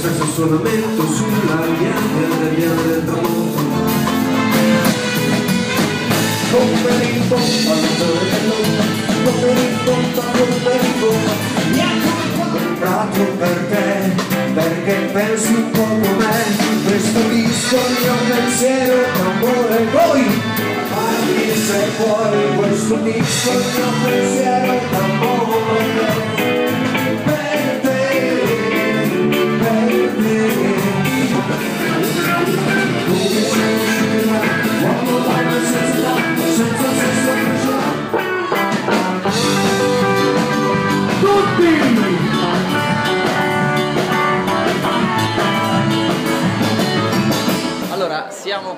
saxo suonamento sulla bianca piano del tramonto come il bomba, come il bomba, come il bomba. Mi ha comprato per te perché pensi un po' come questo disco il mio pensiero d'amore voi. Fammi se vuoi questo disco il mio pensiero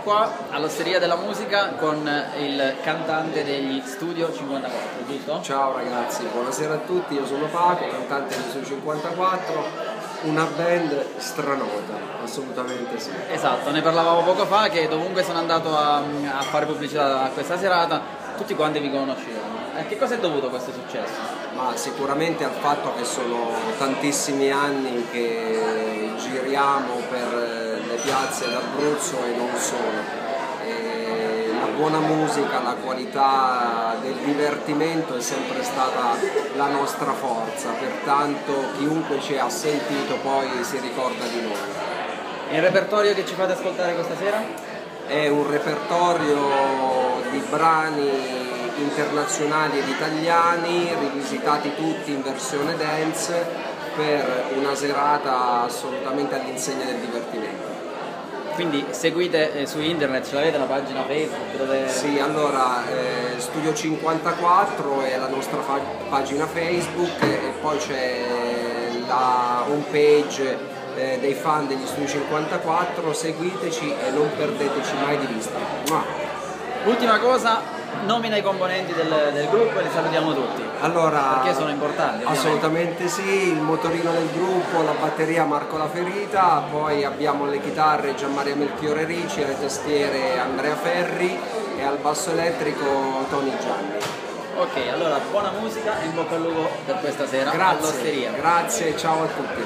qua all'Osteria della Musica con il cantante degli Studio 54, giusto? Ciao ragazzi, buonasera a tutti, io sono Paco, cantante di Su 54, una band stranota, assolutamente sì. Esatto, ne parlavamo poco fa che dovunque sono andato a, a fare pubblicità a questa serata, tutti quanti vi conoscevano. A che cosa è dovuto questo successo? Ma sicuramente al fatto che sono tantissimi anni che giriamo per eh, le piazze d'Abruzzo e non solo. E la buona musica, la qualità del divertimento è sempre stata la nostra forza, pertanto chiunque ci ha sentito poi si ricorda di noi. Il repertorio che ci fate ascoltare questa sera? È un repertorio di brani internazionali ed italiani, rivisitati tutti in versione dance per una serata assolutamente all'insegna del divertimento. Quindi seguite eh, su internet, ce l'avete la pagina Facebook dove... Sì, allora eh, Studio 54 è la nostra fa- pagina Facebook e poi c'è la homepage eh, dei fan degli Studio 54, seguiteci e non perdeteci mai di vista. Mua. Ultima cosa, nomina i componenti del, del gruppo e li salutiamo tutti. Allora, perché sono importanti. Ovviamente. Assolutamente sì, il motorino del gruppo, la batteria Marco La Ferita, poi abbiamo le chitarre Gianmaria Melchiore Ricci, le tastiere Andrea Ferri e al basso elettrico Tony Gianni. Ok, allora buona musica e in bocca al lupo per questa sera grazie, all'osteria. Grazie, ciao a tutti.